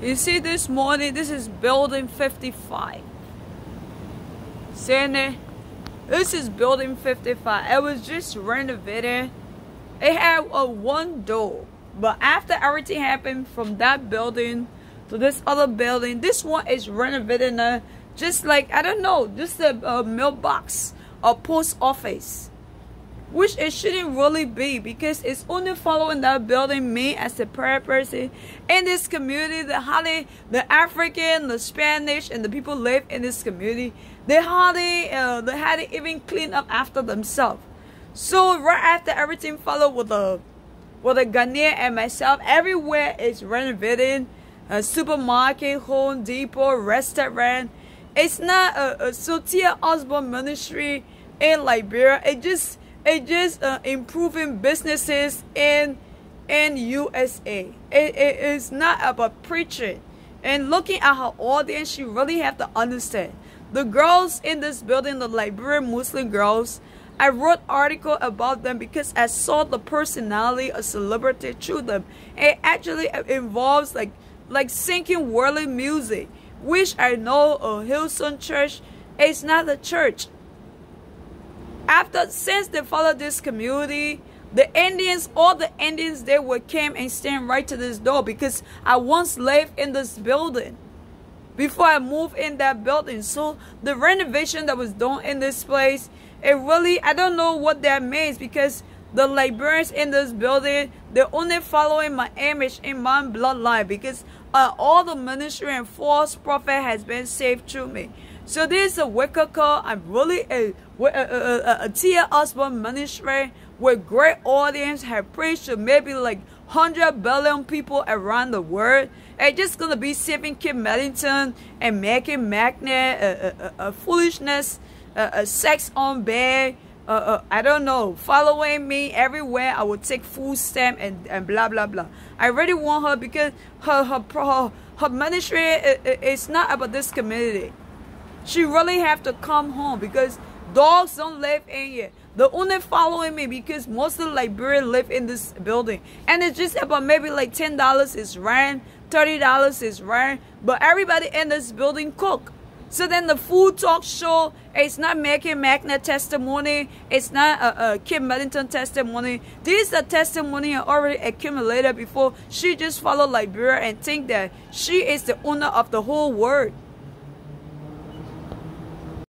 You see this morning, this is building 55. Seeing it? This is building 55. It was just renovated. It had a one door. But after everything happened from that building to this other building, this one is renovated now. Uh, just like, I don't know, just a, a mailbox, a post office which it shouldn't really be because it's only following that building me as a prayer person in this community the hardly the african the spanish and the people live in this community. They hardly uh, they hadn't even cleaned up after themselves. So right after everything followed with the with the Ghanaian and myself everywhere is renovating. A supermarket home depot restaurant. It's not a, a Sophia Osborne ministry in Liberia. It just it just uh, improving businesses in in USA. It, it is not about preaching. And looking at her audience, you really have to understand. The girls in this building, the Liberian Muslim girls, I wrote article about them because I saw the personality of celebrity through them. It actually involves like like singing worldly music, which I know a Hillsong Church is not a church after since they followed this community the indians all the indians they would came and stand right to this door because i once lived in this building. Before i moved in that building so the renovation that was done in this place it really i don't know what that means because the Liberians in this building they're only following my image in my bloodline because uh, all the ministry and false prophet has been saved through me so this is a up call. I'm really a, a, a, a, Tia Osborne ministry with great audience have preached to maybe like 100 billion people around the world. It's just gonna be saving Kim Mellington and making Magnet a, a, a, foolishness, a, a sex on bed. Uh, uh, I don't know, following me everywhere. I will take full stamp and, and blah blah blah. I really want her because her her her, her ministry is not about this community. She really have to come home because dogs don't live in here. They're only following me because most of the Liberians live in this building. And it's just about maybe like $10 is rent, $30 is rent. But everybody in this building cook. So then the food talk show, it's not making Magnet testimony. It's not a, a Kim Mellington testimony. These are testimony already accumulated before she just followed Liberia and think that she is the owner of the whole world.